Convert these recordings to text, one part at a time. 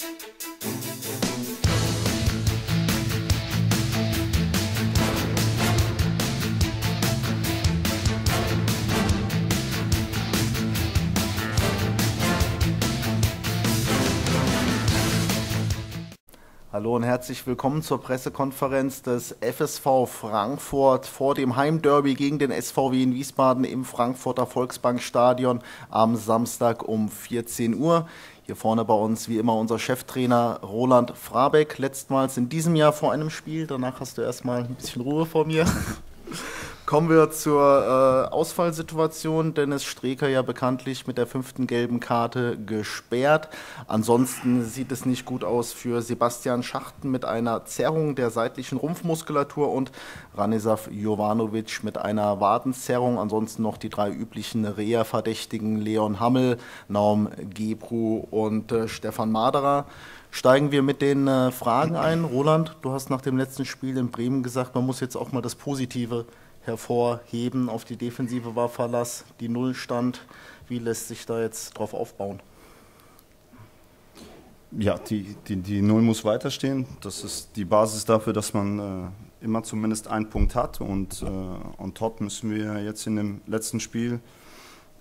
Thank you. Hallo und herzlich willkommen zur Pressekonferenz des FSV Frankfurt vor dem Heimderby gegen den SVW in Wiesbaden im Frankfurter Volksbankstadion am Samstag um 14 Uhr. Hier vorne bei uns wie immer unser Cheftrainer Roland Frabeck, letztmals in diesem Jahr vor einem Spiel. Danach hast du erstmal ein bisschen Ruhe vor mir. Kommen wir zur äh, Ausfallsituation. Dennis Streker ja bekanntlich mit der fünften gelben Karte gesperrt. Ansonsten sieht es nicht gut aus für Sebastian Schachten mit einer Zerrung der seitlichen Rumpfmuskulatur und Ranisav Jovanovic mit einer Wadenzerrung. Ansonsten noch die drei üblichen Reha-Verdächtigen Leon Hammel, Naum Gebru und äh, Stefan Maderer steigen wir mit den äh, Fragen ein. Roland, du hast nach dem letzten Spiel in Bremen gesagt, man muss jetzt auch mal das Positive hervorheben. Auf die Defensive war Verlass, die Null stand. Wie lässt sich da jetzt drauf aufbauen? Ja, die, die, die Null muss weiterstehen. Das ist die Basis dafür, dass man äh, immer zumindest einen Punkt hat. Und äh, on top müssen wir jetzt in dem letzten Spiel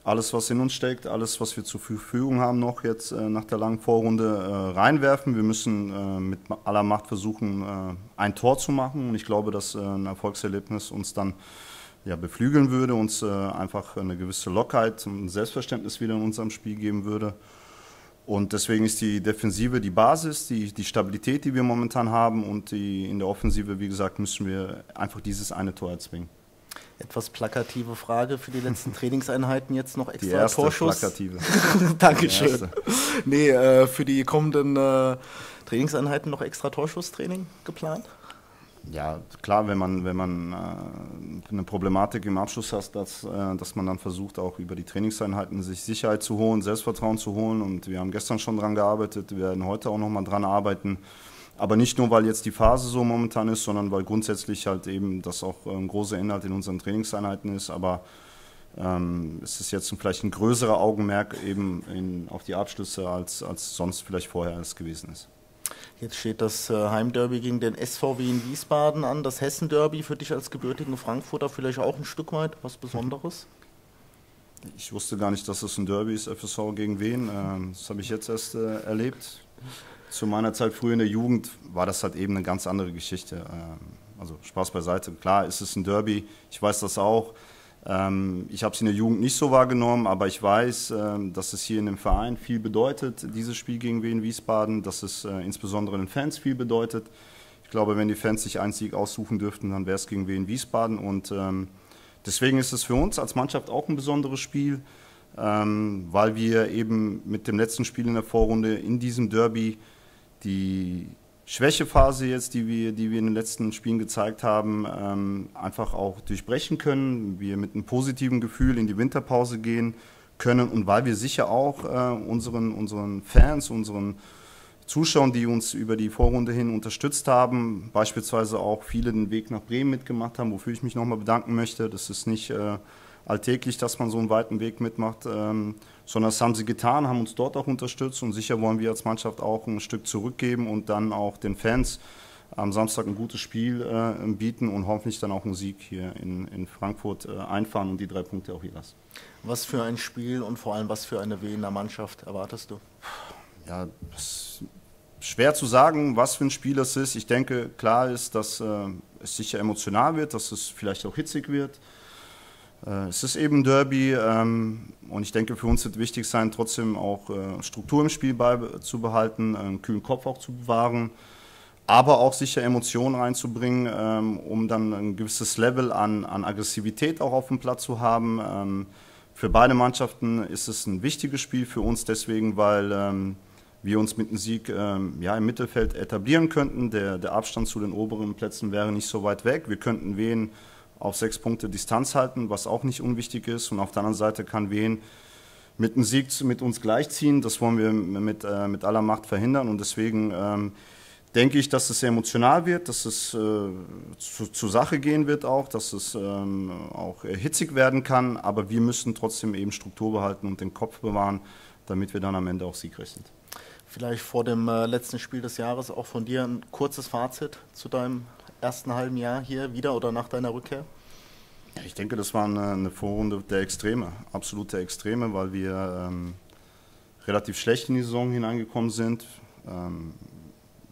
alles, was in uns steckt, alles, was wir zur Verfügung haben, noch jetzt äh, nach der langen Vorrunde äh, reinwerfen. Wir müssen äh, mit aller Macht versuchen, äh, ein Tor zu machen. Und ich glaube, dass äh, ein Erfolgserlebnis uns dann ja, beflügeln würde, uns äh, einfach eine gewisse Lockheit und Selbstverständnis wieder in unserem Spiel geben würde. Und deswegen ist die Defensive die Basis, die, die Stabilität, die wir momentan haben. Und die, in der Offensive, wie gesagt, müssen wir einfach dieses eine Tor erzwingen etwas plakative Frage für die letzten Trainingseinheiten jetzt noch extra die erste Torschuss. Plakative. Dankeschön. Nee, äh, für die kommenden äh, Trainingseinheiten noch extra Torschusstraining geplant? Ja, klar, wenn man, wenn man äh, eine Problematik im Abschluss hat, dass, äh, dass man dann versucht, auch über die Trainingseinheiten sich Sicherheit zu holen, Selbstvertrauen zu holen. Und wir haben gestern schon dran gearbeitet, wir werden heute auch nochmal dran arbeiten. Aber nicht nur, weil jetzt die Phase so momentan ist, sondern weil grundsätzlich halt eben das auch ein großer Inhalt in unseren Trainingseinheiten ist. Aber ähm, es ist jetzt vielleicht ein größerer Augenmerk eben in, auf die Abschlüsse, als, als sonst vielleicht vorher es gewesen ist. Jetzt steht das äh, Heimderby gegen den SVW in Wiesbaden an. Das Hessen-Derby für dich als gebürtigen Frankfurter vielleicht auch ein Stück weit was Besonderes? Ich wusste gar nicht, dass es ein Derby ist, FSV gegen wen. Ähm, das habe ich jetzt erst äh, erlebt zu meiner Zeit früher in der Jugend war das halt eben eine ganz andere Geschichte. Ähm, also Spaß beiseite. Klar ist es ein Derby, ich weiß das auch. Ähm, ich habe es in der Jugend nicht so wahrgenommen, aber ich weiß, ähm, dass es hier in dem Verein viel bedeutet, dieses Spiel gegen Wien Wiesbaden, dass es äh, insbesondere den Fans viel bedeutet. Ich glaube, wenn die Fans sich einen Sieg aussuchen dürften, dann wäre es gegen Wien Wiesbaden. Und deswegen ist es für uns als Mannschaft auch ein besonderes Spiel, weil wir eben mit dem letzten Spiel in der Vorrunde in diesem Derby die Schwächephase jetzt, die wir, die wir in den letzten Spielen gezeigt haben, ähm, einfach auch durchbrechen können. Wir mit einem positiven Gefühl in die Winterpause gehen können und weil wir sicher auch äh, unseren, unseren Fans, unseren Zuschauern, die uns über die Vorrunde hin unterstützt haben, beispielsweise auch viele den Weg nach Bremen mitgemacht haben, wofür ich mich nochmal bedanken möchte. Das ist nicht äh, alltäglich, dass man so einen weiten Weg mitmacht. Ähm, sondern das haben sie getan, haben uns dort auch unterstützt und sicher wollen wir als Mannschaft auch ein Stück zurückgeben und dann auch den Fans am Samstag ein gutes Spiel äh, bieten und hoffentlich dann auch einen Sieg hier in, in Frankfurt äh, einfahren und die drei Punkte auch hier lassen. Was für ein Spiel und vor allem was für eine Wiener Mannschaft erwartest du? Ja, schwer zu sagen, was für ein Spiel das ist. Ich denke, klar ist, dass äh, es sicher emotional wird, dass es vielleicht auch hitzig wird. Äh, es ist eben Derby ähm, und ich denke, für uns wird wichtig sein, trotzdem auch äh, Struktur im Spiel beizubehalten, einen kühlen Kopf auch zu bewahren, aber auch sicher Emotionen reinzubringen, ähm, um dann ein gewisses Level an, an Aggressivität auch auf dem Platz zu haben. Ähm, für beide Mannschaften ist es ein wichtiges Spiel für uns deswegen, weil wir uns mit dem Sieg ja, im Mittelfeld etablieren könnten. Der, der Abstand zu den oberen Plätzen wäre nicht so weit weg. Wir könnten wen auf sechs Punkte Distanz halten, was auch nicht unwichtig ist. Und auf der anderen Seite kann Wien mit einem Sieg mit uns gleichziehen. Das wollen wir mit, äh, mit aller Macht verhindern. Und deswegen ähm, denke ich, dass es sehr emotional wird, dass es äh, zu, zur Sache gehen wird auch, dass es ähm, auch hitzig werden kann. Aber wir müssen trotzdem eben Struktur behalten und den Kopf bewahren, damit wir dann am Ende auch siegreich sind. Vielleicht vor dem äh, letzten Spiel des Jahres auch von dir ein kurzes Fazit zu deinem ersten halben Jahr hier wieder oder nach deiner Rückkehr? Ich denke, das war eine, eine Vorrunde der Extreme, absolute Extreme, weil wir ähm, relativ schlecht in die Saison hineingekommen sind. Ähm,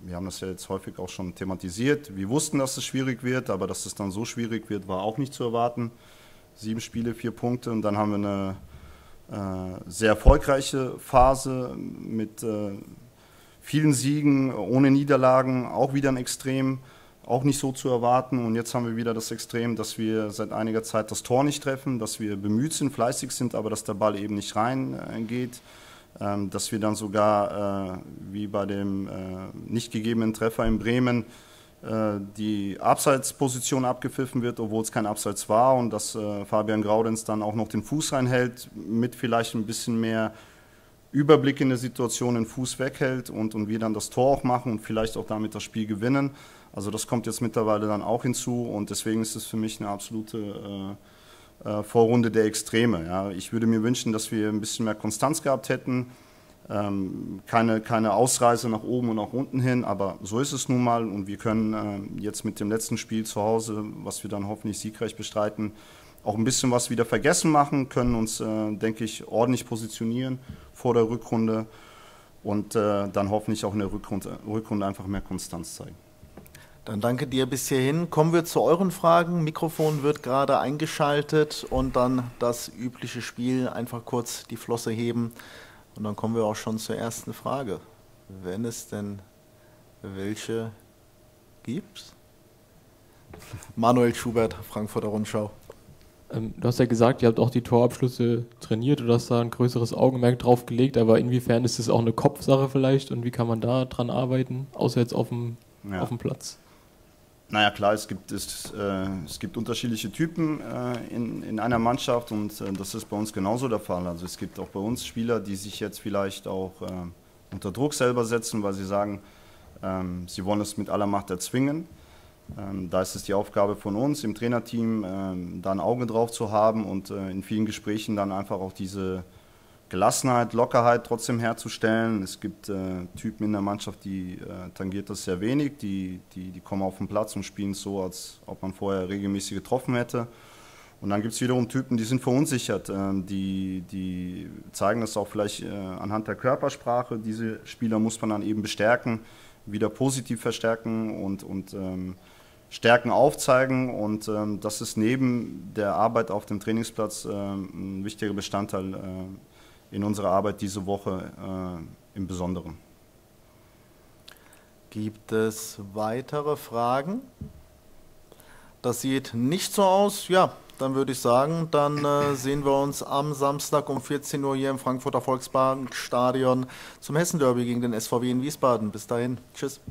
wir haben das ja jetzt häufig auch schon thematisiert. Wir wussten, dass es schwierig wird, aber dass es dann so schwierig wird, war auch nicht zu erwarten. Sieben Spiele, vier Punkte und dann haben wir eine sehr erfolgreiche Phase mit äh, vielen Siegen, ohne Niederlagen, auch wieder ein Extrem, auch nicht so zu erwarten. Und jetzt haben wir wieder das Extrem, dass wir seit einiger Zeit das Tor nicht treffen, dass wir bemüht sind, fleißig sind, aber dass der Ball eben nicht reingeht. Ähm, dass wir dann sogar, äh, wie bei dem nicht gegebenen Treffer in Bremen, äh, die Abseitsposition abgepfiffen wird, obwohl es kein Abseits war und dass äh, Fabian Graudenz dann auch noch den Fuß reinhält, mit vielleicht ein bisschen mehr Überblick in der Situation den Fuß weghält und, und wir dann das Tor auch machen und vielleicht auch damit das Spiel gewinnen. Also das kommt jetzt mittlerweile dann auch hinzu und deswegen ist es für mich eine absolute äh, äh, Vorrunde der Extreme. Ja. Ich würde mir wünschen, dass wir ein bisschen mehr Konstanz gehabt hätten, ähm, keine, keine Ausreise nach oben und nach unten hin, aber so ist es nun mal und wir können äh, jetzt mit dem letzten Spiel zu Hause, was wir dann hoffentlich siegreich bestreiten, auch ein bisschen was wieder vergessen machen, können uns, äh, denke ich, ordentlich positionieren vor der Rückrunde und äh, dann hoffentlich auch in der Rückrunde, Rückrunde einfach mehr Konstanz zeigen. Dann danke dir bis hierhin. Kommen wir zu euren Fragen. Mikrofon wird gerade eingeschaltet und dann das übliche Spiel. Einfach kurz die Flosse heben. Und dann kommen wir auch schon zur ersten Frage. Wenn es denn welche gibt? Manuel Schubert, Frankfurter Rundschau. Ähm, du hast ja gesagt, ihr habt auch die Torabschlüsse trainiert oder hast da ein größeres Augenmerk drauf gelegt, aber inwiefern ist das auch eine Kopfsache vielleicht und wie kann man da dran arbeiten, außer jetzt auf dem, ja. auf dem Platz? Naja, klar, es gibt, es, äh, es gibt unterschiedliche Typen äh, in, in einer Mannschaft und äh, das ist bei uns genauso der Fall. Also es gibt auch bei uns Spieler, die sich jetzt vielleicht auch äh, unter Druck selber setzen, weil sie sagen, ähm, sie wollen es mit aller Macht erzwingen. Ähm, da ist es die Aufgabe von uns im Trainerteam, ähm, da ein Auge drauf zu haben und äh, in vielen Gesprächen dann einfach auch diese Gelassenheit, Lockerheit trotzdem herzustellen. Es gibt äh, Typen in der Mannschaft, die äh, tangiert das sehr wenig, die, die, die kommen auf den Platz und spielen so, als ob man vorher regelmäßig getroffen hätte. Und dann gibt es wiederum Typen, die sind verunsichert, äh, die, die zeigen das auch vielleicht äh, anhand der Körpersprache. Diese Spieler muss man dann eben bestärken, wieder positiv verstärken und, und ähm, Stärken aufzeigen. Und ähm, das ist neben der Arbeit auf dem Trainingsplatz ähm, ein wichtiger Bestandteil äh, in unserer Arbeit diese Woche äh, im Besonderen. Gibt es weitere Fragen? Das sieht nicht so aus. Ja, dann würde ich sagen, dann äh, sehen wir uns am Samstag um 14 Uhr hier im Frankfurter Volksbankstadion zum Hessen-Derby gegen den SVW in Wiesbaden. Bis dahin, tschüss.